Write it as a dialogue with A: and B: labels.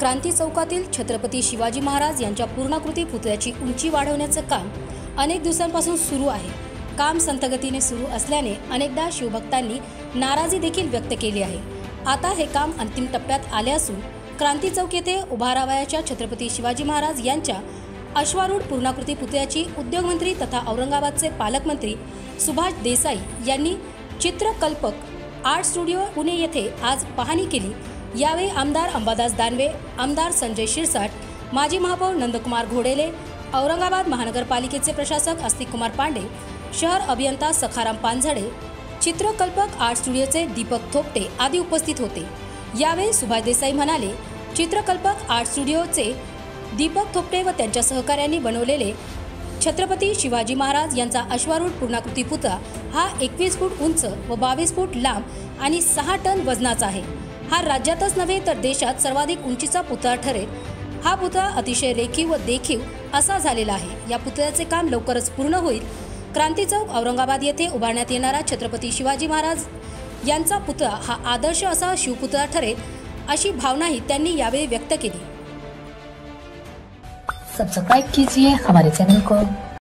A: क्रांती चौकातील छत्रपती शिवाजी महाराज यांच्या पूर्णाकृती पुतळ्याची उंची वाढवण्याचं काम अनेक दिवसांपासून सुरू आहे. काम संथगतीने सुरू असल्याने अनेकदा शिवभक्तांनी नाराजी देखील व्यक्त केली आहे. आता हे काम अंतिम टप्प्यात आले असून क्रांती चौक येथे उभारावयाच्या छत्रपती शिवाजी महाराज यांच्या अश्वारूढ पूर्णाकृती पुतळ्याची उद्योगमंत्री तथा औरंगाबादचे पालकमंत्री सुभाष देसाई यांनी चित्रकल्पक आर्ट स्टुडिओ पुणे येथे आज पाहणी केली. यावेळी आमदार अंबादास दानवे आमदार संजय शिरसाट माजी महापौर नंदकुमार घोडेले औरंगाबाद महानगरपालिकेचे प्रशासक अस्तिककुमार पांडे शहर अभियंता सखाराम पानझडे चित्रकल्पक आर्ट स्टुडिओचे दीपक थोपटे आदी उपस्थित होते. यावेळी सुभाष देसाई म्हणाले चित्रकल्पक आर्ट स्टुडिओचे दीपक थोपटे व त्यांच्या सहकाऱ्यांनी बनवलेले छत्रपती शिवाजी महाराज यांचा अश्वारूढ पूर्णाकृती पुतळा हा एकवीस फूट उंच व बावीस फूट लांब आणि सहा टन वजनाचा आहे. हा राज्यातच नव्हे तर देशात सर्वाधिक उंचीचा पुतळा ठरेल. हा पुतळा अतिशय रेखीव व देखीव असा झालेला आहे. या पुतळ्याचे काम लवकरच पूर्ण होईल. क्रांती चौक औरंगाबाद येथे उभारण्यात येणारा छत्रपती शिवाजी महाराज यांचा पुतळा हा आदर्श असा शिवपुतळा ठरेल अशी भावनाही त्यांनी यावेळी व्यक्त केली.
B: सब्सक्राइब कीजिए हमारे चैनल को.